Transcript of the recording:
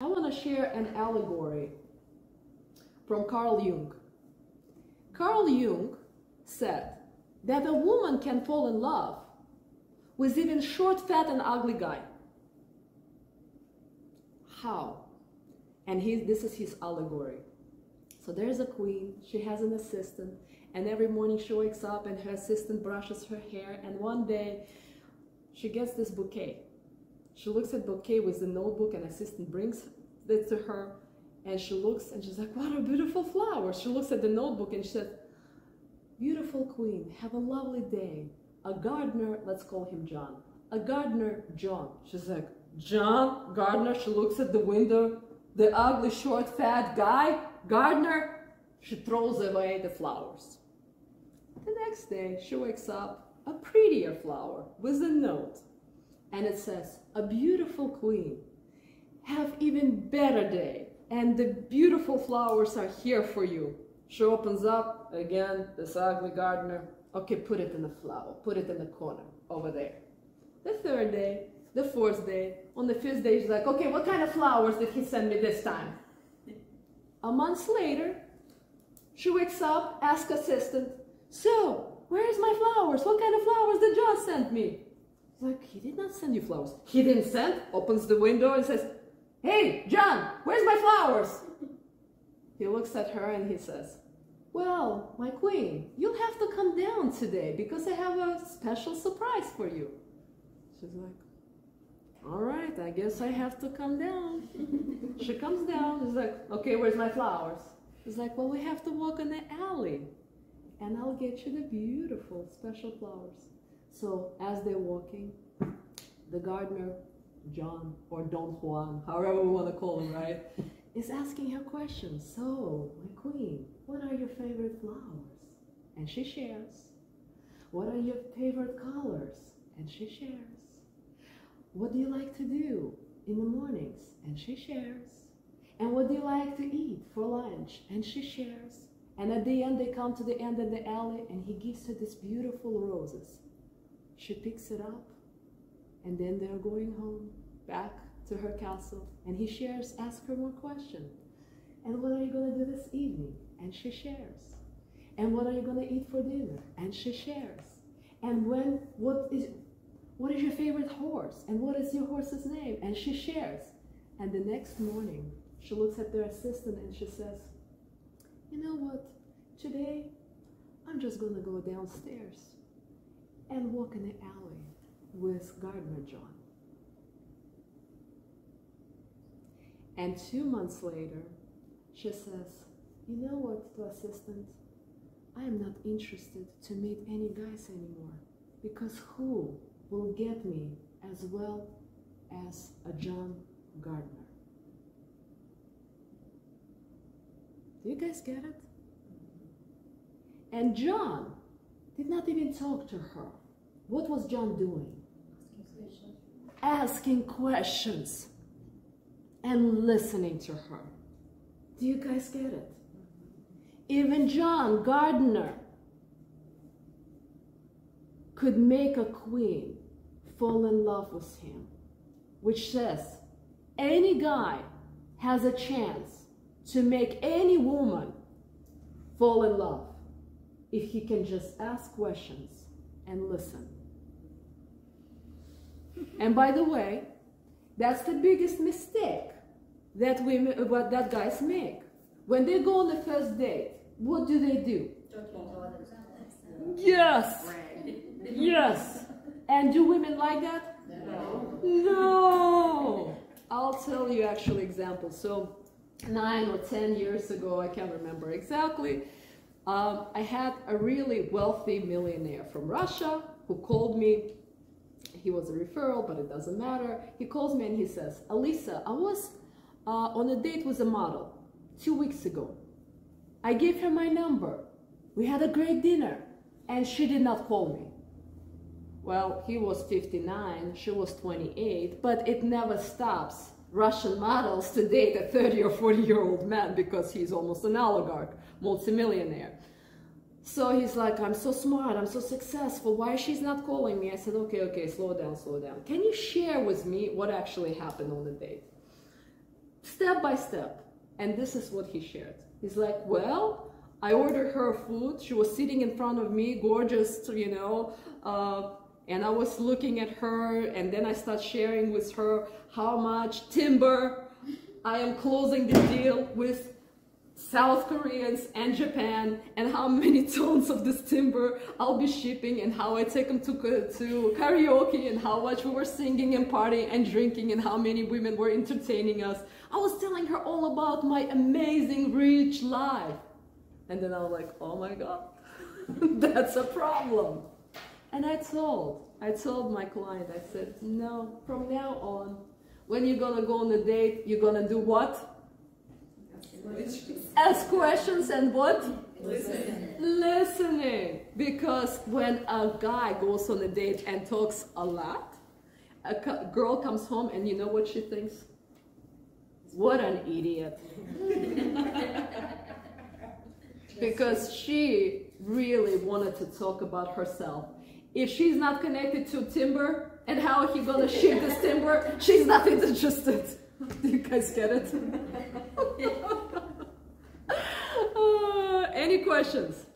I want to share an allegory from Carl Jung. Carl Jung said that a woman can fall in love with even short, fat, and ugly guy. How? And he, this is his allegory. So there's a queen, she has an assistant, and every morning she wakes up and her assistant brushes her hair, and one day she gets this bouquet. She looks at bouquet with the notebook and assistant brings it to her, and she looks and she's like, what a beautiful flower. She looks at the notebook and she says, beautiful queen, have a lovely day. A gardener, let's call him John. A gardener, John. She's like, John, gardener. She looks at the window, the ugly, short, fat guy, gardener. She throws away the flowers. The next day, she wakes up, a prettier flower with a note. And it says, a beautiful queen. Have even better day. And the beautiful flowers are here for you. She opens up, again, this ugly gardener. Okay, put it in the flower, put it in the corner, over there. The third day, the fourth day, on the fifth day, she's like, okay, what kind of flowers did he send me this time? A month later, she wakes up, asks assistant, so, where's my flowers? What kind of flowers did John send me? He's like, he did not send you flowers. He didn't send, opens the window and says, hey, John, where's my flowers? He looks at her and he says, well, my queen, you'll have to come down today because I have a special surprise for you. She's like, all right, I guess I have to come down. she comes down, she's like, okay, where's my flowers? He's like, well, we have to walk in the alley and I'll get you the beautiful special flowers. So as they're walking, the gardener, John or Don Juan, however we want to call him, right, is asking her questions. So, my queen, what are your favorite flowers? And she shares. What are your favorite colors? And she shares. What do you like to do in the mornings? And she shares. And what do you like to eat for lunch? And she shares. And at the end, they come to the end of the alley, and he gives her these beautiful roses. She picks it up, and then they're going home, back to her castle, and he shares, asks her more questions. And what are you going to do this evening? And she shares. And what are you going to eat for dinner? And she shares. And when, what is, what is your favorite horse? And what is your horse's name? And she shares. And the next morning, she looks at their assistant and she says, you know what? Today, I'm just going to go downstairs and walk in the alley with Gardener John. And two months later, she says, you know what, to assistant? I am not interested to meet any guys anymore because who will get me as well as a John Gardner? Do you guys get it? And John did not even talk to her. What was John doing? Asking questions and listening to her. Do you guys get it? Even John Gardner could make a queen fall in love with him, which says any guy has a chance to make any woman fall in love if he can just ask questions and listen. And by the way, that's the biggest mistake that women, uh, what that guys make. When they go on the first date, what do they do? Yes. Yes. And do women like that? No. No. I'll tell you actually examples. So nine or 10 years ago, I can't remember exactly, um, I had a really wealthy millionaire from Russia who called me. He was a referral, but it doesn't matter. He calls me and he says, Alisa, I was uh, on a date with a model two weeks ago. I gave her my number. We had a great dinner and she did not call me. Well, he was 59, she was 28, but it never stops Russian models to date a 30 or 40 year old man because he's almost an oligarch, multimillionaire. So he's like, I'm so smart, I'm so successful, why she's not calling me? I said, okay, okay, slow down, slow down. Can you share with me what actually happened on the date? step by step. And this is what he shared. He's like, well, I ordered her food. She was sitting in front of me, gorgeous, you know, uh, and I was looking at her, and then I start sharing with her how much timber I am closing the deal with South Koreans and Japan and how many tons of this timber I'll be shipping and how I take them to, to karaoke and how much we were singing and partying and drinking and how many women were entertaining us. I was telling her all about my amazing rich life. And then I was like, oh my God, that's a problem. And I told, I told my client, I said, no, from now on, when you're gonna go on a date, you're gonna do what? Ask questions and what? Listen. Listening. Because when a guy goes on a date and talks a lot, a girl comes home and you know what she thinks? What an idiot. because she really wanted to talk about herself. If she's not connected to timber and how he gonna ship this timber, she's not interested. Do you guys get it? uh, any questions?